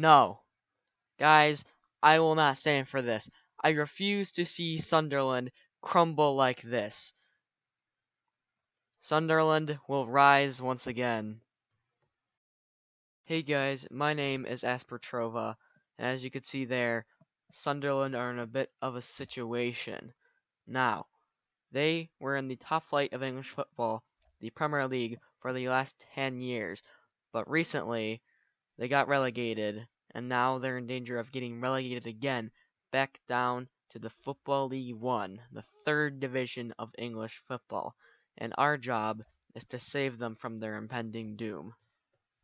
No. Guys, I will not stand for this. I refuse to see Sunderland crumble like this. Sunderland will rise once again. Hey guys, my name is Aspertrova, and as you can see there, Sunderland are in a bit of a situation. Now, they were in the top flight of English football, the Premier League, for the last 10 years, but recently they got relegated, and now they're in danger of getting relegated again back down to the Football League One, the third division of English football, and our job is to save them from their impending doom.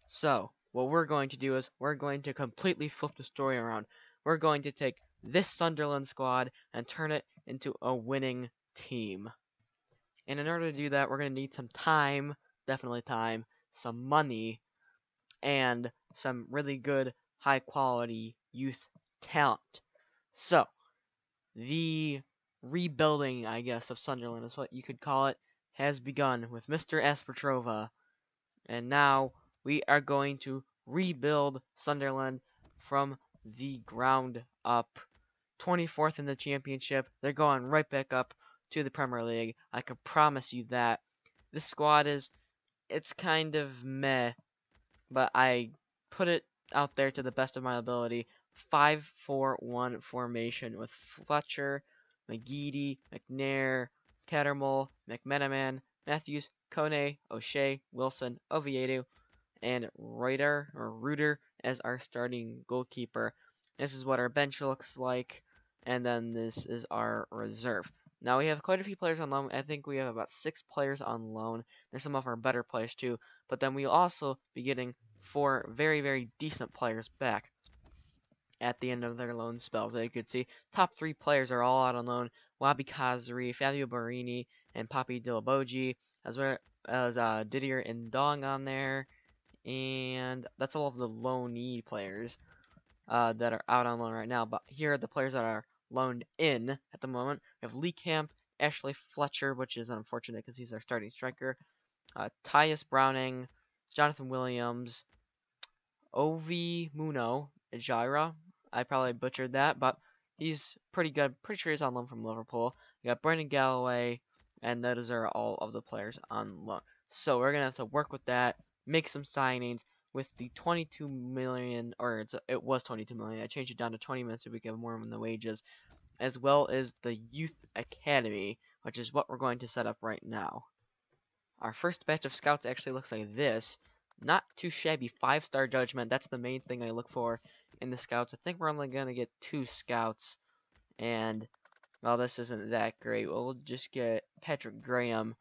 So, what we're going to do is we're going to completely flip the story around. We're going to take this Sunderland squad and turn it into a winning team. And in order to do that, we're going to need some time, definitely time, some money, and some really good, high quality youth talent. So, the rebuilding, I guess, of Sunderland is what you could call it, has begun with Mr. Aspertrova. And now we are going to rebuild Sunderland from the ground up. 24th in the championship. They're going right back up to the Premier League. I can promise you that. This squad is, it's kind of meh, but I put it out there to the best of my ability. 5-4-1 formation with Fletcher, McGeady, McNair, Cattermole, McManaman, Matthews, Kone, O'Shea, Wilson, Oviedo, and Ruiter or Ruiter as our starting goalkeeper. This is what our bench looks like, and then this is our reserve. Now we have quite a few players on loan. I think we have about six players on loan. There's some of our better players too, but then we'll also be getting four very, very decent players back at the end of their loan spells. As you can see, top three players are all out on loan. Wahbi Khazri, Fabio Borini, and Papy Djilobodji, as well as uh, Didier Dong on there. And that's all of the loanee players uh, that are out on loan right now. But here are the players that are loaned in at the moment. We have Lee Camp, Ashley Fletcher, which is unfortunate because he's our starting striker. Uh, Tyias Browning, Jonathan Williams, Ovi Muno, Ejira. I probably butchered that, but he's pretty good. Pretty sure he's on loan from Liverpool. We got Brendan Galloway, and those are all of the players on loan. So we're gonna have to work with that, make some signings with the 22 million, or it was 22 million. I changed it down to 20 million so we get more on the wages, as well as the youth academy, which is what we're going to set up right now. Our first batch of scouts actually looks like this. Not too shabby. Five star judgment. That's the main thing I look for in the scouts. I think we're only going to get two scouts. And, well, this isn't that great. We'll just get Patrick Graham.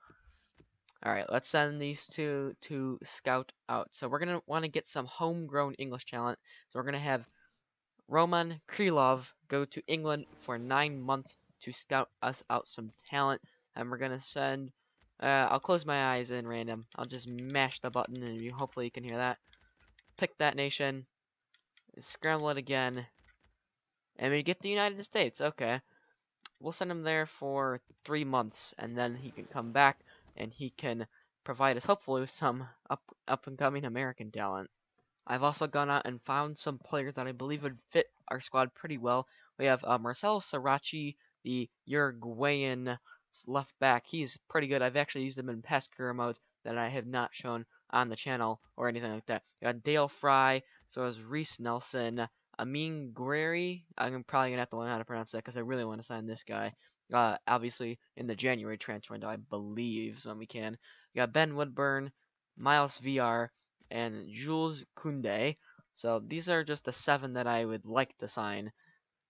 Alright, let's send these two to scout out. So we're going to want to get some homegrown English talent. So we're going to have Roman Krylov go to England for nine months to scout us out some talent. And we're going to send uh, I'll close my eyes in random. I'll just mash the button and you hopefully you can hear that. Pick that nation. Scramble it again. And we get the United States. Okay. We'll send him there for three months and then he can come back and he can provide us hopefully with some up up and coming American talent. I've also gone out and found some players that I believe would fit our squad pretty well. We have uh, Marcelo Saracchi, the Uruguayan left back. He's pretty good. I've actually used him in past career modes that I have not shown on the channel or anything like that. We got Dael Fry, so as Reiss Nelson, Amine Gouiri. I'm probably gonna have to learn how to pronounce that because I really want to sign this guy. Uh, obviously in the January transfer window, I believe, so when we can. We got Ben Woodburn, Mile Svilar, and Jules Koundé. So these are just the seven that I would like to sign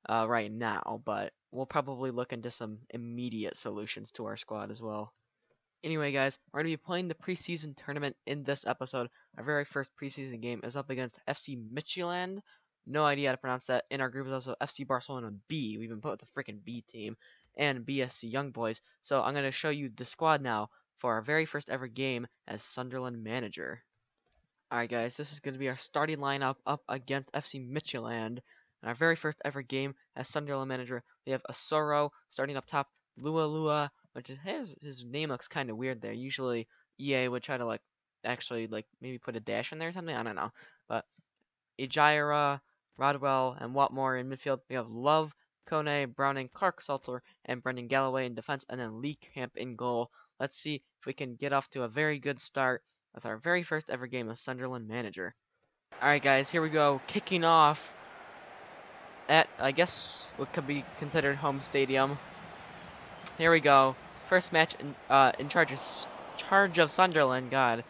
uh, right now, but we'll probably look into some immediate solutions to our squad as well. Anyway, guys, we're going to be playing the preseason tournament in this episode. Our very first preseason game is up against FC Midtjylland. No idea how to pronounce that. In our group is also FC Barcelona B. We've been put with the freaking B team and BSC Young Boys. So I'm going to show you the squad now for our very first ever game as Sunderland manager. Alright guys, this is going to be our starting lineup up against FC Midtjylland. In our very first ever game as Sunderland manager, we have Asoro starting up top, Lua Lua, which is, his, his name looks kind of weird there. Usually EA would try to like actually like maybe put a dash in there or something. I don't know. But Ejaria, Rodwell, and Watmore in midfield. We have Love, Kone, Browning, Clark Salter, and Brendan Galloway in defense, and then Lee Camp in goal. Let's see if we can get off to a very good start with our very first ever game as Sunderland manager. Alright guys, here we go, kicking off at, I guess, what could be considered home stadium. Here we go, first match in, uh, in charge of, charge of Sunderland, god.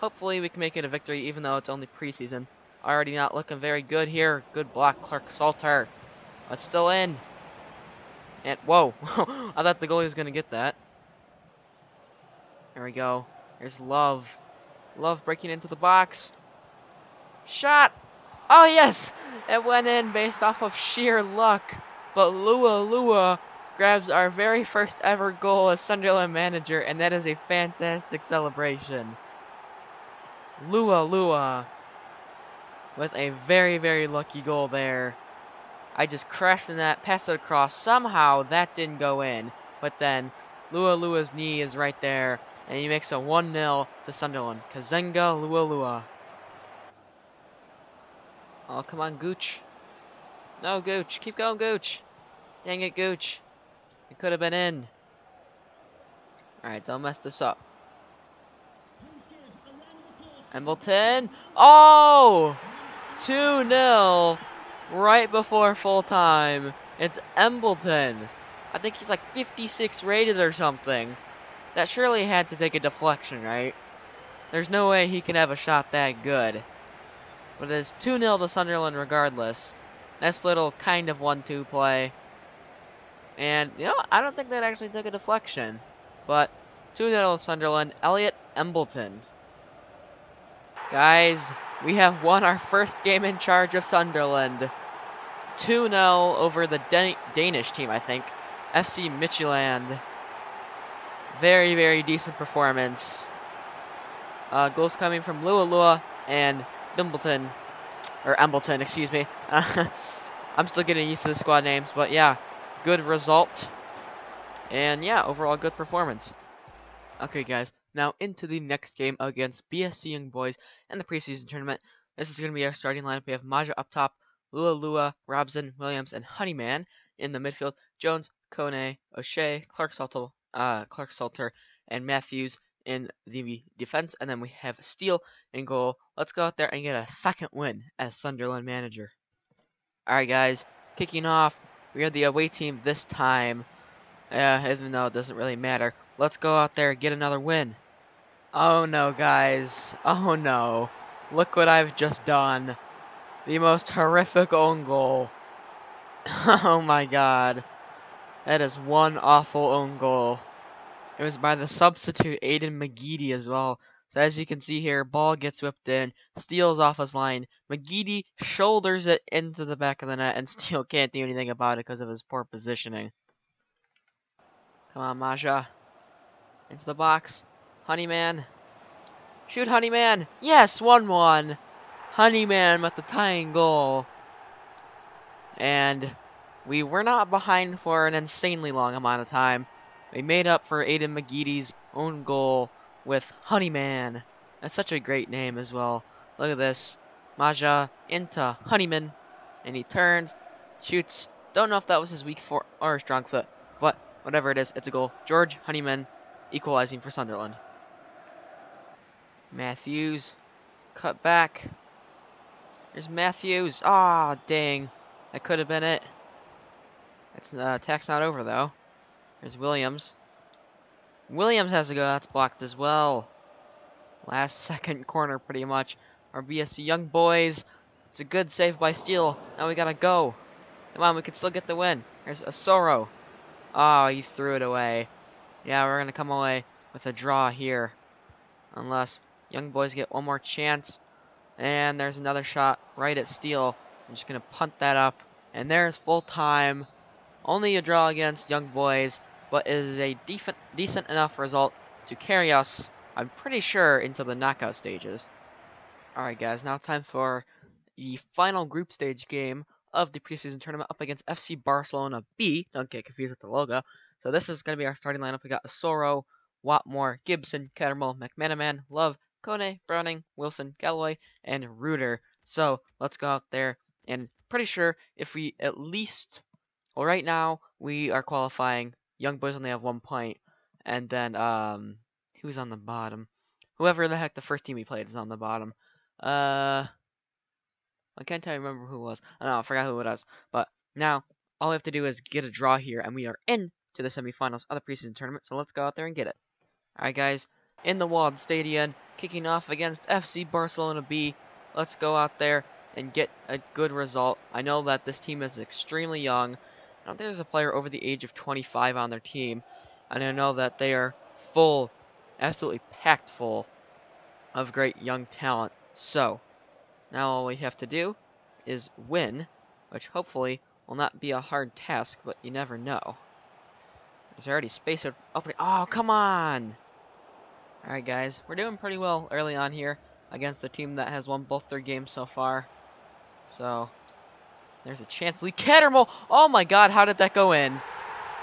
Hopefully we can make it a victory even though it's only preseason. Already not looking very good here. Good block, Clark Salter. But still in. And, whoa. I thought the goalie was going to get that. There we go. Here's Love. Love breaking into the box. Shot! Oh, yes! It went in based off of sheer luck. But Lua Lua grabs our very first ever goal as Sunderland manager, and that is a fantastic celebration. Lua Lua with a very, very lucky goal there. I just crashed in that, passed it across. Somehow that didn't go in. But then Lua Lua's knee is right there. And he makes a 1-0 to Sunderland. Kazenga Lua Lua. Oh, come on, Gooch. No, Gooch. Keep going, Gooch. Dang it, Gooch. It could have been in. Alright, don't mess this up. Embleton. Oh! 2-0 right before full time. It's Embleton. I think he's like 56 rated or something. That surely had to take a deflection, right? There's no way he can have a shot that good. But it's 2-0 to Sunderland regardless. Nice little kind of 1-2 play. And, you know, I don't think that actually took a deflection. But 2-0 to Sunderland. Elliot Embleton. Guys, we have won our first game in charge of Sunderland. 2-0 over the Dan Danish team, I think. FC Midtjylland. Very, very decent performance. Uh, goals coming from Lua Lua and Bimbleton. Or Embleton, excuse me. I'm still getting used to the squad names, but yeah, good result. And yeah, overall good performance. Okay, guys, now into the next game against BSC Young Boys in the preseason tournament. This is going to be our starting lineup. We have Maja up top, Lua Lua, Robson, Williams, and Honeyman in the midfield. Jones, Kone, O'Shea, Clark Salter, uh, Clark Salter, and Matthews in the defense. And then we have Steele in goal. Let's go out there and get a second win as Sunderland manager. Alright, guys, kicking off. We are the away team this time. Uh, even though it doesn't really matter. Let's go out there and get another win. Oh no, guys. Oh no. Look what I've just done. The most horrific own goal. oh my god. That is one awful own goal. It was by the substitute Aiden McGeady as well. So as you can see here, ball gets whipped in, Steele's off his line. McGeady shoulders it into the back of the net, and Steele can't do anything about it because of his poor positioning. Come on, Maja. Into the box. Honeyman. Shoot, Honeyman. Yes, 1-1. Honeyman with the tying goal. And we were not behind for an insanely long amount of time. We made up for Aiden McGeady's own goal with Honeyman. That's such a great name as well. Look at this. Maja into Honeyman. And he turns, shoots. Don't know if that was his weak foot or strong foot. But whatever it is, it's a goal. George Honeyman equalizing for Sunderland. Matthews, cut back. There's Matthews. Ah, oh, dang. That could have been it. It's uh, attack's not over though. There's Williams. Williams has to go. That's blocked as well. Last second corner, pretty much. Our BSC Young Boys. It's a good save by Steele. Now we gotta go. Come on, we can still get the win. There's Asoro. Oh, he threw it away. Yeah, we're to come away with a draw here. Unless Young Boys get one more chance. And there's another shot right at Steele. I'm just to punt that up. And there's full time. Only a draw against Young Boys, but it is a decent, decent enough result to carry us, I'm pretty sure, into the knockout stages. Alright guys, now time for the final group stage game of the preseason tournament up against FC Barcelona B. Don't get confused with the logo. So this is going to be our starting lineup. We got Asoro, Watmore, Gibson, Cattermole, McManaman, Love, Kone, Browning, Wilson, Galloway, and Ruiter. So let's go out there and pretty sure if we at least, well, right now we are qualifying. Young boys only have one point, and then um, who's on the bottom? Whoever the heck the first team we played is on the bottom. Uh, I can't tell you remember who it was. I know, I forgot who it was. But now all we have to do is get a draw here, and we are in to the semifinals of the preseason tournament. So let's go out there and get it. All right, guys, in the Walled Stadium, kicking off against FC Barcelona B. Let's go out there and get a good result. I know that this team is extremely young. I don't think there's a player over the age of 25 on their team. And I know that they are full, absolutely packed full of great young talent. So, now all we have to do is win, which hopefully will not be a hard task, but you never know. There's already space opening. Oh, come on! Alright, guys. We're doing pretty well early on here against the team that has won both their games so far. So, there's a chance. Lee Cattermole! Oh my god, how did that go in?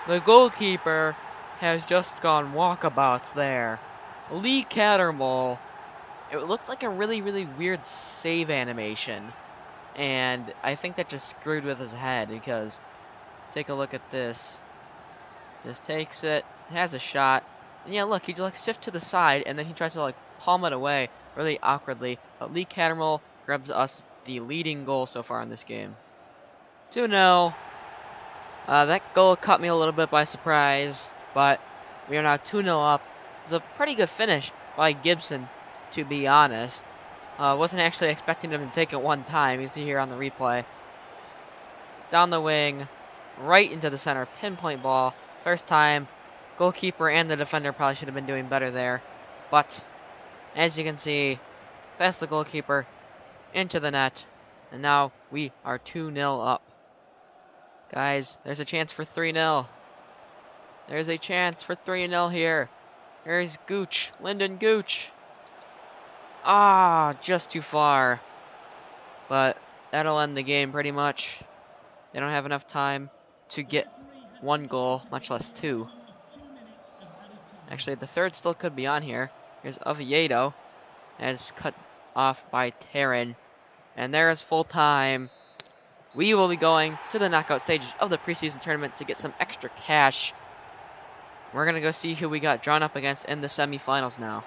The goalkeeper has just gone walkabouts there. Lee Cattermole. It looked like a really, really weird save animation. And I think that just screwed with his head because take a look at this. Just takes it, has a shot, and yeah, look, he like shift to the side, and then he tries to like palm it away really awkwardly. But Lee Cattermole grabs us the leading goal so far in this game. 2-0. Uh, that goal caught me a little bit by surprise, but we are now 2-0 up. It's a pretty good finish by Gibson, to be honest. Uh, wasn't actually expecting him to take it one time. You see here on the replay. Down the wing, right into the center, pinpoint ball. First time, Goalkeeper and the defender probably should have been doing better there. But, as you can see, past the goalkeeper, into the net, and now we are 2-0 up. Guys, there's a chance for 3-0. There's a chance for 3-0 here. Here's Gooch, Lyndon Gooch. Ah, just too far. But that'll end the game pretty much. They don't have enough time to get one goal, much less two. Actually, the third still could be on here. Here's Oviedo. it's cut off by Terran. And there is full time. We will be going to the knockout stages of the preseason tournament to get some extra cash. We're going to go see who we got drawn up against in the semifinals now.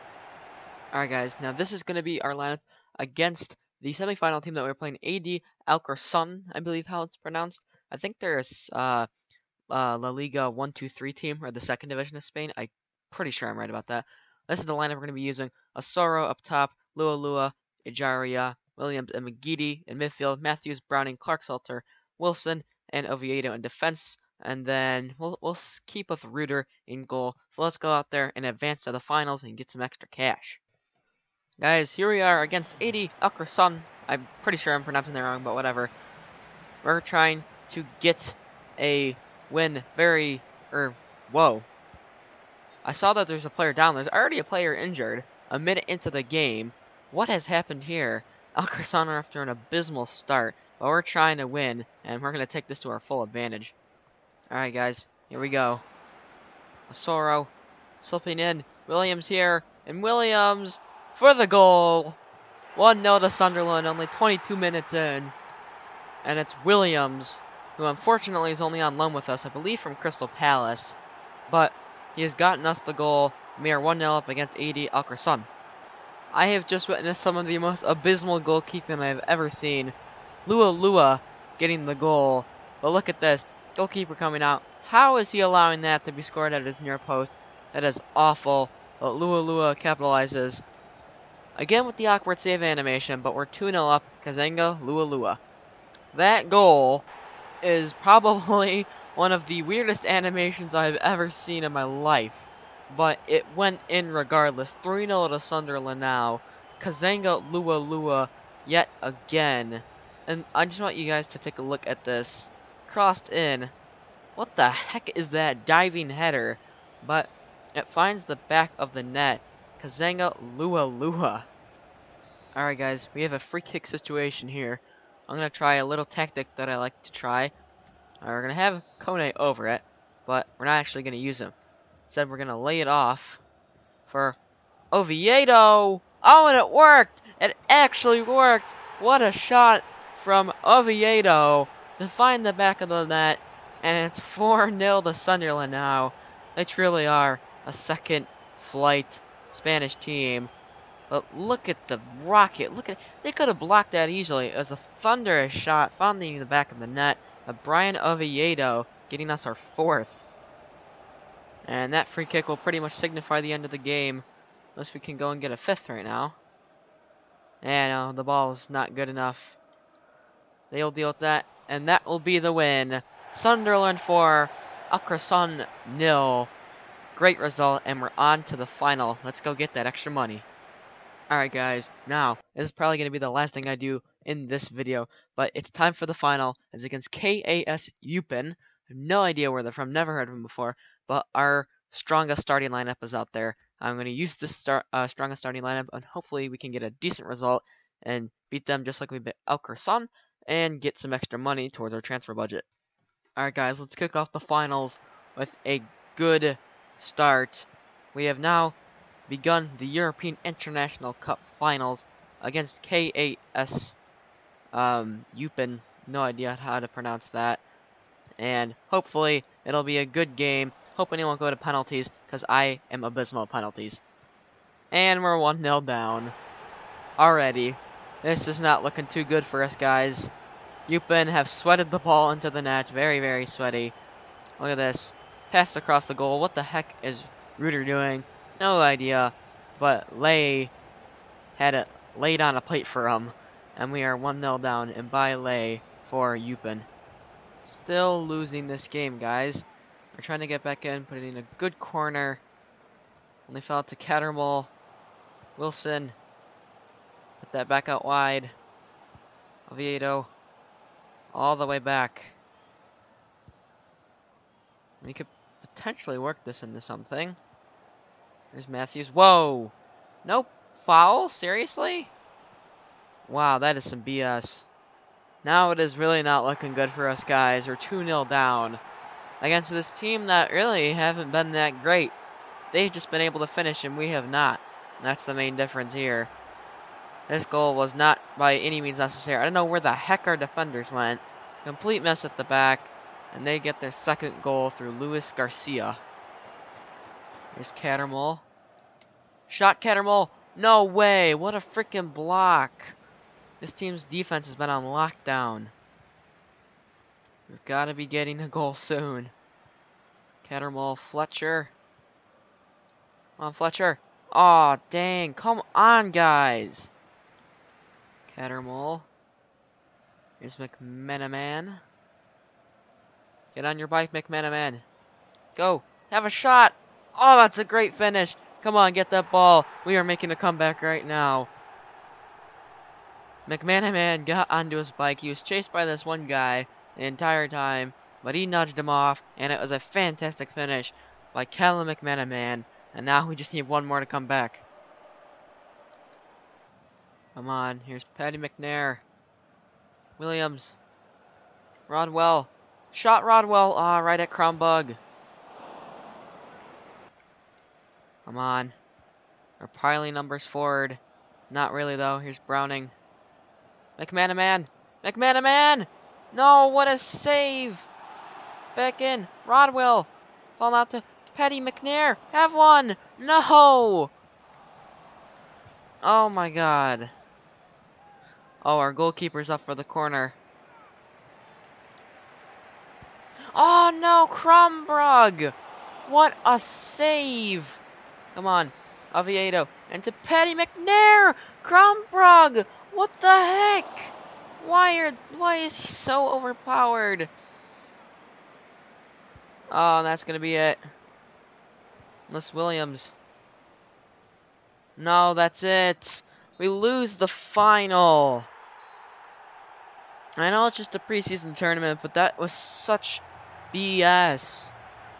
Alright guys, now this is going to be our lineup against the semifinal team that we're playing, AD Alcorcon, I believe how it's pronounced. I think there's uh, uh, La Liga 1-2-3 team, or the second division of Spain. I'm pretty sure I'm right about that. This is the lineup we're going to be using. Asoro up top, Lua Lua, Ejaria, Williams, and McGeady in midfield, Matthews, Browning, Clark Salter, Wilson, and Oviedo in defense. And then we'll, we'll keep with Ruiter in goal. So let's go out there and advance to the finals and get some extra cash. Guys, here we are against AD Alcorcon. I'm pretty sure I'm pronouncing that wrong, but whatever. We're trying to get a win very, er, whoa, I saw that there's a player down. There's already a player injured a minute into the game. What has happened here? Alcorcon are after an abysmal start, but we're trying to win, and we're going to take this to our full advantage. Alright, guys, here we go. Asoro slipping in. Williams here, and Williams for the goal. 1-0 to Sunderland, only 22 minutes in. And it's Williams, who unfortunately is only on loan with us, I believe from Crystal Palace. But he has gotten us the goal. We are 1-0 up against AD Alcorcon. I have just witnessed some of the most abysmal goalkeeping I have ever seen. Lua Lua getting the goal. But look at this. Goalkeeper coming out. How is he allowing that to be scored at his near post? That is awful. But Lua Lua capitalizes. Again with the awkward save animation, but we're 2-0 up. Kazenga Lua Lua. That goal is probably one of the weirdest animations I've ever seen in my life. But it went in regardless. 3-0 to Sunderland now. Kazenga Lua Lua yet again. And I just want you guys to take a look at this. Crossed in. What the heck is that diving header? But it finds the back of the net. Kazenga Lua Lua. Alright guys, we have a free kick situation here. I'm going to try a little tactic that I like to try. we're going to have Kone over it, but we're not actually going to use him. Instead, we're going to lay it off for Oviedo. Oh, and it worked! It actually worked! What a shot from Oviedo to find the back of the net, and it's 4-0 to Sunderland now. They truly are a second flight Spanish team. But look at the rocket. Look at they could have blocked that easily. It was a thunderous shot, finding the back of the net of Brian Oviedo, getting us our fourth. And that free kick will pretty much signify the end of the game. Unless we can go and get a fifth right now. And uh, the ball is not good enough. They'll deal with that. And that will be the win. Sunderland 4, Alcorcon nil. Great result. And we're on to the final. Let's go get that extra money. Alright guys, now, this is probably going to be the last thing I do in this video, but it's time for the final. It's against KAS Eupen. Have no idea where they're from, never heard of them before, but our strongest starting lineup is out there. I'm going to use this start, uh, strongest starting lineup, and hopefully we can get a decent result and beat them just like we beat Alcorcon, and get some extra money towards our transfer budget. Alright guys, let's kick off the finals with a good start. We have now begun the European International Cup finals against KAS um, Eupen. No idea how to pronounce that. And hopefully it'll be a good game. Hoping it won't go to penalties because I am abysmal at penalties. And we're 1-0 down. Already. This is not looking too good for us guys. Eupen have sweated the ball into the net. Very, very sweaty. Look at this. Pass across the goal. What the heck is Ruiter doing? No idea, but Lay had it laid on a plate for him, and we are 1-0 down, and by Lay for Eupen. Still losing this game, guys. We're trying to get back in, put it in a good corner. Only fell out to Cattermole. Wilson. Put that back out wide. Oviedo. All the way back. We could potentially work this into something. There's Matthews. Whoa! Nope. Foul? Seriously? Wow, that is some BS. Now it is really not looking good for us guys. We're 2-0 down. Against this team that really haven't been that great. They've just been able to finish and we have not. That's the main difference here. This goal was not by any means necessary. I don't know where the heck our defenders went. Complete mess at the back. And they get their second goal through Luis Garcia. There's Cattermole. Shot Cattermole. No way. What a freaking block. This team's defense has been on lockdown. We've got to be getting a goal soon. Cattermole. Fletcher. Come on, Fletcher. Aw, oh, dang. Come on, guys. Cattermole. Here's McManaman. Get on your bike, McManaman. Go. Have a shot. Oh, that's a great finish. Come on, get that ball. We are making a comeback right now. McManaman got onto his bike. He was chased by this one guy the entire time, but he nudged him off, and it was a fantastic finish by Callum McManaman. And now we just need one more to come back. Come on, here's Paddy McNair. Williams. Rodwell. Shot Rodwell. Ah, right at Kronborg. Come on. We're piling numbers forward. Not really, though. Here's Browning. McManaman! McManaman! No, what a save! Back in. Rodwell. Fall out to Paddy McNair. Have one! No! Oh my god. Oh, our goalkeeper's up for the corner. Oh no, Kronborg! What a save! Come on. Oviedo. And to Paddy McNair! Kronborg! What the heck? Why are why is he so overpowered? Oh, that's gonna be it. Unless Williams. No, that's it. We lose the final. I know it's just a preseason tournament, but that was such BS.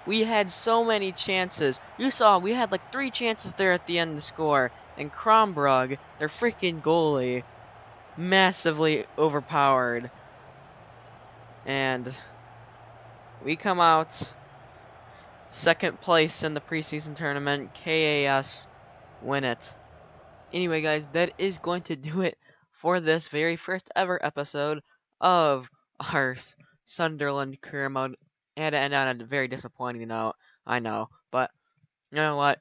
We had so many chances. You saw we had like three chances there at the end to score. And Kronborg, their freaking goalie, massively overpowered. And we come out second place in the preseason tournament. KAS win it. Anyway, guys, that is going to do it for this very first ever episode of our Sunderland career mode. To end on a very disappointing note, I know, but you know what?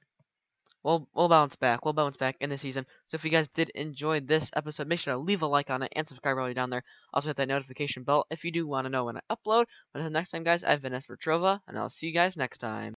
We'll we'll bounce back. We'll bounce back in the season. So if you guys did enjoy this episode, make sure to leave a like on it and subscribe while you're down there. Also hit that notification bell if you do want to know when I upload. But until next time, guys, I've been Aspertrova, and I'll see you guys next time.